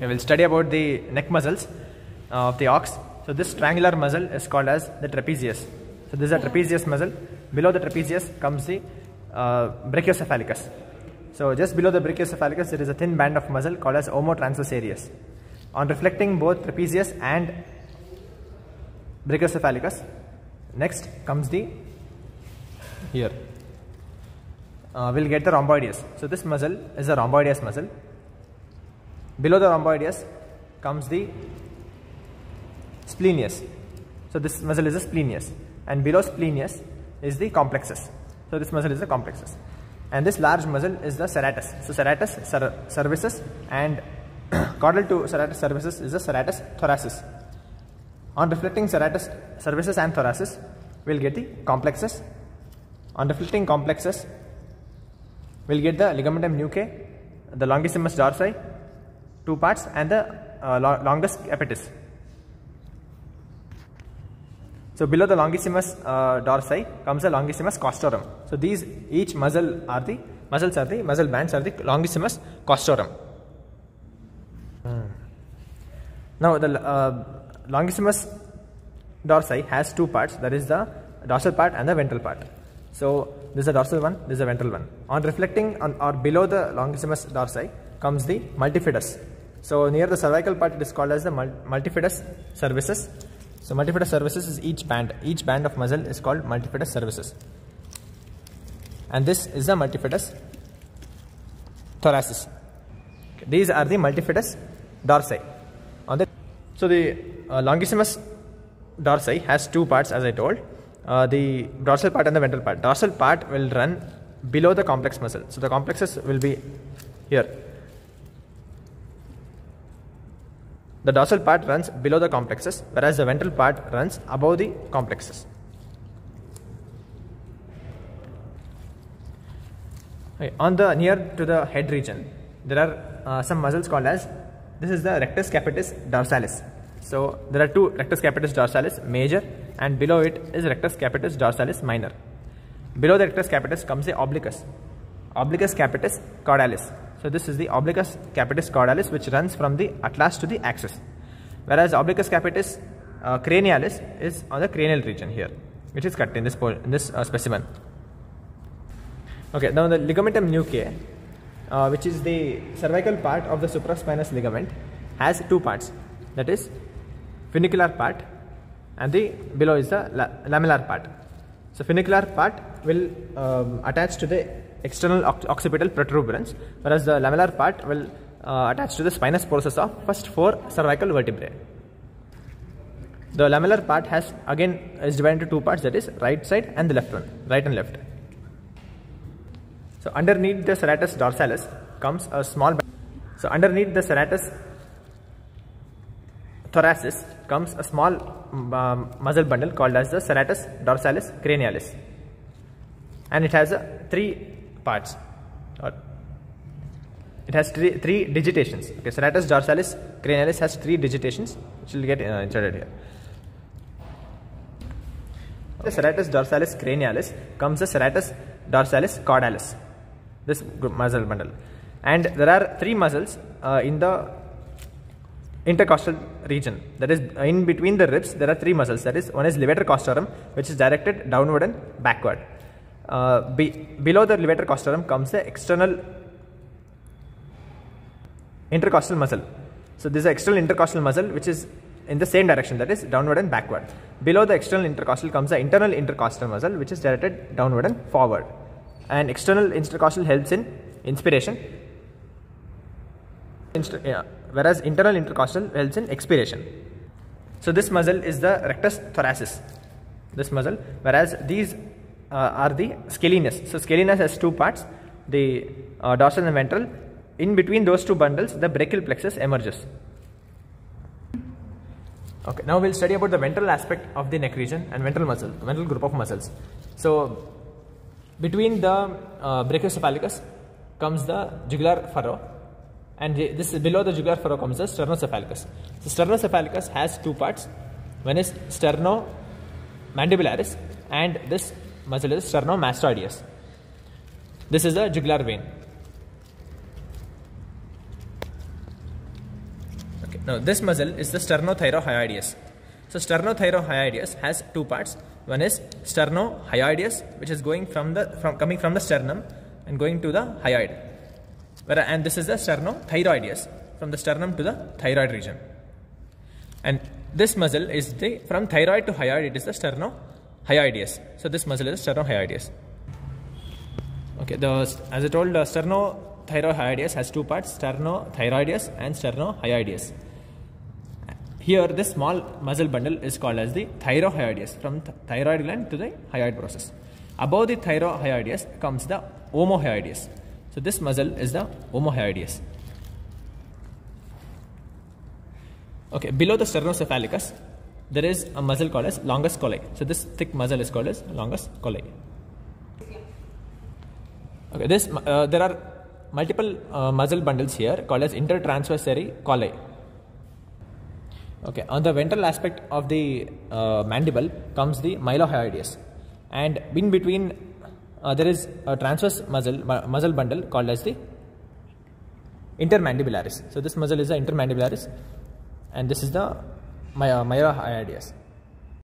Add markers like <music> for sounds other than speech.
We will study about the neck muscles uh, of the ox. So this triangular muscle is called as the trapezius. So this is a trapezius muscle. Below the trapezius comes the uh, brachiocephalicus. So just below the brachiocephalicus there is a thin band of muscle called as omotransversarius. On reflecting both trapezius and brachiocephalicus, next comes the here. Uh, we'll get the rhomboideus. So this muscle is a rhomboideus muscle. Below the rhomboideus comes the splenius. So this muscle is a splenius and below splenius is the complexus. So this muscle is the complexus and this large muscle is the serratus. So serratus cer cervicis and <coughs> caudal to serratus cervicis is the serratus thoracis. On reflecting serratus cervicis and thoracis, we'll get the complexus. On reflecting complexus, we'll get the ligamentum nuchae, the longissimus dorsi, two parts, and the uh, lo longus capitis. So below the longissimus uh, dorsi comes the longissimus costorum. So these each muscle are the muscles are the muscle bands are the longissimus costorum. Now the uh, longissimus dorsi has two parts that is the dorsal part and the ventral part. So this is the dorsal one, this is the ventral one. On reflecting on or below the longissimus dorsi comes the multifidus. So near the cervical part it is called as the multifidus cervicis. So multifidus cervicis is each band. Each band of muscle is called multifidus cervicis. And this is the multifidus thoracis. Okay. These are the multifidus dorsi. On the so the uh, longissimus dorsi has two parts as I told. Uh, the dorsal part and the ventral part. Dorsal part will run below the complex muscle. So the complexus will be here. The dorsal part runs below the complexus, whereas the ventral part runs above the complexus. Okay. On the near to the head region, there are uh, some muscles called as this is the rectus capitis dorsalis. So there are two rectus capitis dorsalis major and below it is rectus capitis dorsalis minor. Below the rectus capitis comes the obliquus, obliquus capitis caudalis. So this is the obliquus capitis caudalis which runs from the atlas to the axis. Whereas obliquus capitis uh, cranialis is on the cranial region here which is cut in this, in this uh, specimen. Okay, now the ligamentum nuchae uh, which is the cervical part of the supraspinous ligament has two parts that is funicular part and the below is the la lamellar part. So funicular part will um, attach to the external occipital protuberance whereas the lamellar part will uh, attach to the spinous process of first four cervical vertebrae. The lamellar part has again is divided into two parts that is right side and the left one, right and left. So underneath the serratus dorsalis comes a small so underneath the serratus thoracis comes a small um, muscle bundle called as the serratus dorsalis cranialis and it has uh, three parts. Or it has three, three digitations. Okay serratus dorsalis cranialis has three digitations which will get uh, inserted here. The serratus dorsalis cranialis comes the serratus dorsalis caudalis this muscle bundle. And there are three muscles uh, in the intercostal region. That is in between the ribs there are three muscles. That is one is levator costorum which is directed downward and backward uh, be, below the levator costorum comes the external intercostal muscle. So this is external intercostal muscle which is in the same direction that is downward and backward. Below the external intercostal comes the internal intercostal muscle which is directed downward and forward. And external intercostal helps in inspiration. Yeah, whereas internal intercostal helps in expiration. So this muscle is the rectus thoracis, this muscle, whereas these are the scalenus. So scalenus has two parts, the uh, dorsal and ventral. In between those two bundles, the brachial plexus emerges. Okay, now we'll study about the ventral aspect of the neck region and ventral muscle, ventral group of muscles. So between the uh, brachiocephalicus comes the jugular furrow and this is below the jugular furrow comes the sternocephalicus. The sternocephalicus has two parts. One is sternomandibularis and this muscle is sternomastoideus. This is the jugular vein. Okay, now this muscle is the sternothyrohyoideus. So sternothyrohyoideus has two parts. One is sternohyoideus, which is going from the from coming from the sternum and going to the hyoid. Whereas, uh, and this is the sternothyroideus from the sternum to the thyroid region. And this muscle is the from thyroid to hyoid. It is the sternohyoideus. So this muscle is sternohyoideus. Okay, the as I told, the sternothyrohyoideus has two parts: sternothyroideus and sternohyoideus. Here, this small muscle bundle is called as the thyrohyoideus from th- thyroid gland to the hyoid process. Above the thyrohyoideus comes the omohyoideus. So this muscle is the omohyoideus. Okay, below the sternocephalicus, there is a muscle called as longus colli. So this thick muscle is called as longus colli. Okay, this uh, there are multiple uh, muscle bundles here called as intertransversarii colli. Okay, on the ventral aspect of the uh, mandible comes the mylohyoideus, and in between uh, there is a transverse muscle mu- muscle bundle called as the intermandibularis. So this muscle is the intermandibularis, and this is the mayores ideas.